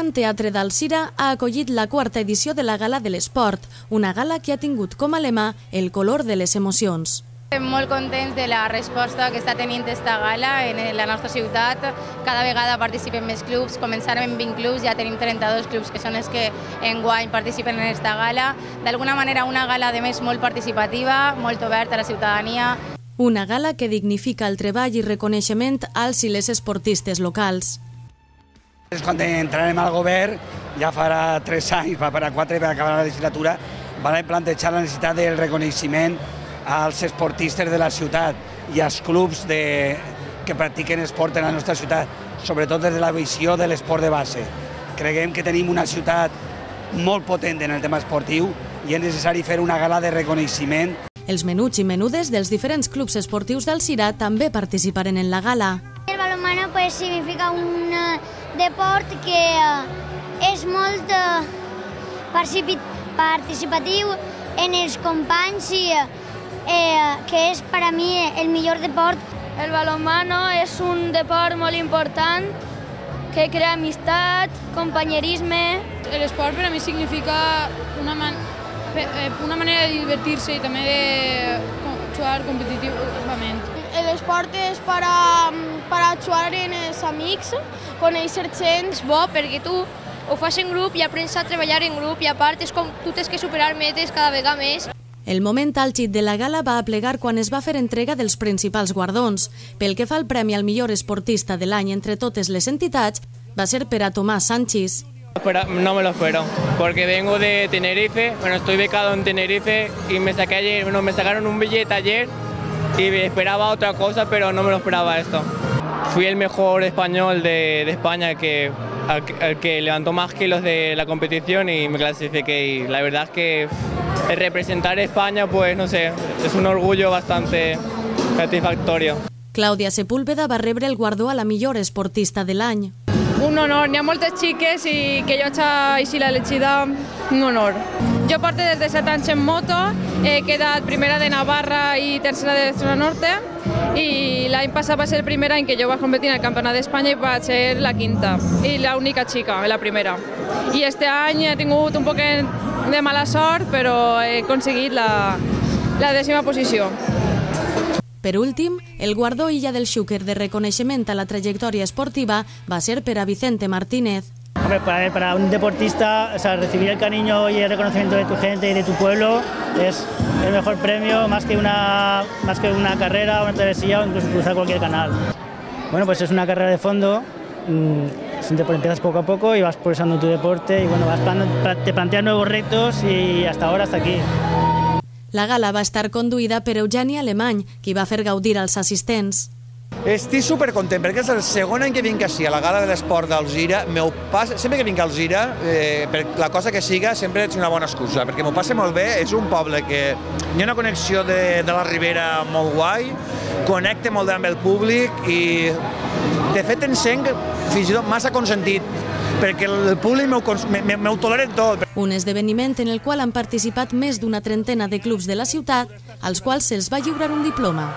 Gran Teatre d'Alcira ha acollit la quarta edició de la Gala de l'Esport, una gala que ha tingut com a lema el color de les emocions. Estem molt contents de la resposta que està tenint esta gala en la nostra ciutat. Cada vegada participen més clubs, començarem amb 20 clubs, ja tenim 32 clubs que són els que enguany participen en esta gala. D'alguna manera una gala de més molt participativa, molt oberta a la ciutadania. Una gala que dignifica el treball i reconeixement als i les esportistes locals. Quan entrarem al govern, ja farà 3 anys, va per a 4 per acabar la legislatura, van plantejar la necessitat del reconeixement als esportistes de la ciutat i als clubs de, que practiquen esport en la nostra ciutat, sobretot des de la visió de l'esport de base. Creguem que tenim una ciutat molt potent en el tema esportiu i és necessari fer una gala de reconeixement. Els menuts i menudes dels diferents clubs esportius del Cira també participaren en la gala. El balonmano pues, significa un uh, deport que uh, és molt uh, participatiu en els companys i uh, eh, que és per a mi el millor deport. El balonmano és un deport molt important que crea amistat, companyerisme. L'esport per a mi significa una, man eh, una manera de divertir-se i també de jugar competitivament. L'esport és per a, per a jugar amb els amics, conèixer gent. És bo perquè tu ho fas en grup i aprens a treballar en grup i a part és com tu tens que superar metes cada vegada més. El moment àlgid de la gala va aplegar quan es va fer entrega dels principals guardons. Pel que fa al premi al millor esportista de l'any entre totes les entitats, va ser per a Tomás Sánchez. No me lo espero, porque vengo de Tenerife, bueno, estoy becado en Tenerife y me, saqué ayer, bueno, me sacaron un billete ayer y esperaba otra cosa, pero no me lo esperaba esto. Fui el mejor español de, de España que al, al, que levantó más kilos de la competición y me clasifiqué y la verdad es que representar España, pues no sé, es un orgullo bastante satisfactorio. Clàudia Sepúlveda va rebre el guardó a la millor esportista de l'any. Un honor, n'hi ha moltes xiques i que jo hagi així l'elegida, un honor. Jo porto des de 7 anys en moto, he quedat primera de Navarra i tercera de Zona Norte i l'any passat va ser el primer any que jo vaig competir en el Campionat d'Espanya i va ser la quinta i l'única xica, la primera. I este any he tingut un poc de mala sort, però he aconseguit la, la dècima posició. Per últim, el guardó Illa del Xúquer de reconeixement a la trayectòria esportiva va ser per a Vicente Martínez. Para, un deportista, recibir el cariño y el reconocimiento de tu gente y de tu pueblo es el mejor premio, más que una, más que una carrera, una travesía o incluso cruzar cualquier canal. Bueno, pues es una carrera de fondo, mmm, empiezas poco a poco y vas progresando tu deporte y bueno, te planteas nuevos retos y hasta ahora hasta aquí. La gala va estar conduïda per Eugeni Alemany, qui va fer gaudir als assistents. Estic supercontent perquè és el segon any que vinc així a la gala de l'esport d'Alzira. Passa, sempre que vinc a Alzira, eh, per la cosa que siga, sempre és una bona excusa, perquè m'ho passa molt bé. És un poble que hi ha una connexió de, de la Ribera molt guai, connecta molt bé amb el públic i, de fet, em sent fins i tot massa consentit perquè el públic m'ho tolera tot. Un esdeveniment en el qual han participat més d'una trentena de clubs de la ciutat, als quals se'ls va lliurar un diploma.